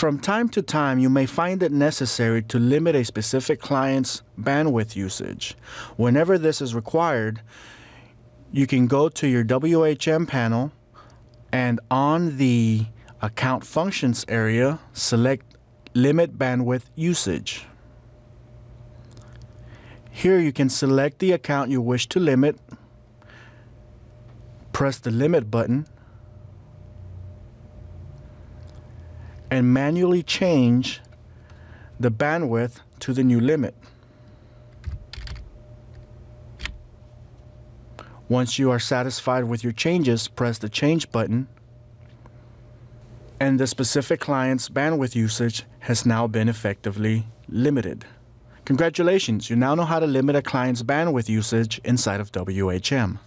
From time to time, you may find it necessary to limit a specific client's bandwidth usage. Whenever this is required, you can go to your WHM panel and on the Account Functions area, select Limit Bandwidth Usage. Here you can select the account you wish to limit, press the Limit button, and manually change the bandwidth to the new limit. Once you are satisfied with your changes, press the Change button and the specific client's bandwidth usage has now been effectively limited. Congratulations, you now know how to limit a client's bandwidth usage inside of WHM.